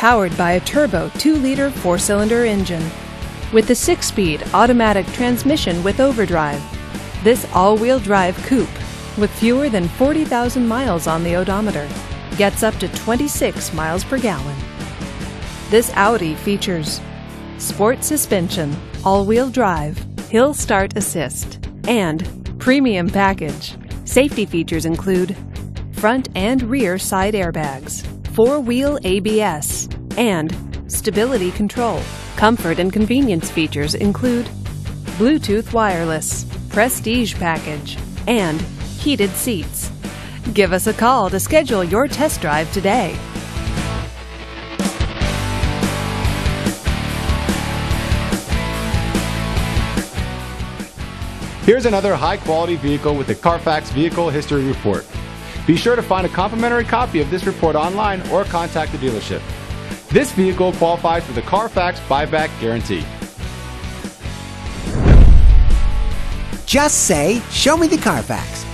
powered by a turbo 2-liter four-cylinder engine. With a six-speed automatic transmission with overdrive, this all-wheel drive coupe, with fewer than 40,000 miles on the odometer, gets up to 26 miles per gallon. This Audi features sport suspension, all-wheel drive, hill start assist, and premium package. Safety features include front and rear side airbags, four-wheel ABS, and stability control. Comfort and convenience features include Bluetooth wireless, prestige package, and heated seats. Give us a call to schedule your test drive today. Here's another high quality vehicle with the Carfax Vehicle History Report. Be sure to find a complimentary copy of this report online or contact the dealership. This vehicle qualifies for the Carfax buyback guarantee. Just say, Show me the Carfax.